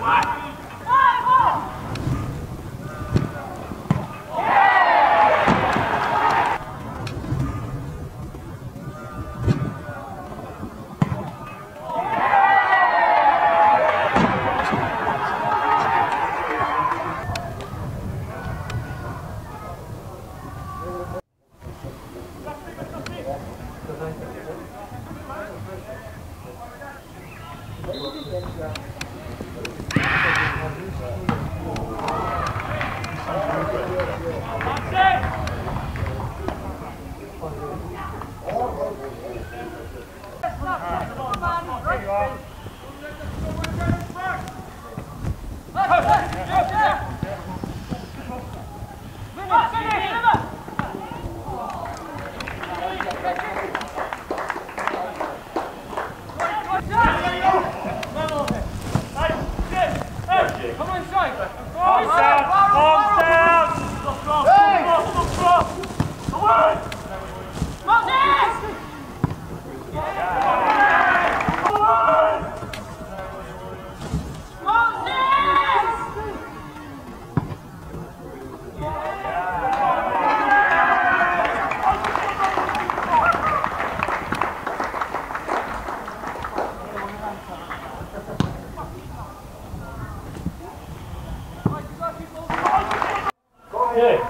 What? There you are. Okay.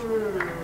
Wow.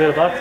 Weer dat.